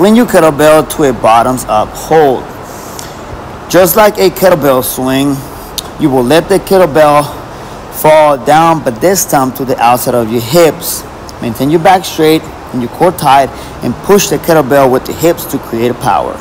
Swing your kettlebell to a bottoms up hold. Just like a kettlebell swing, you will let the kettlebell fall down, but this time to the outside of your hips. Maintain your back straight and your core tight and push the kettlebell with the hips to create a power.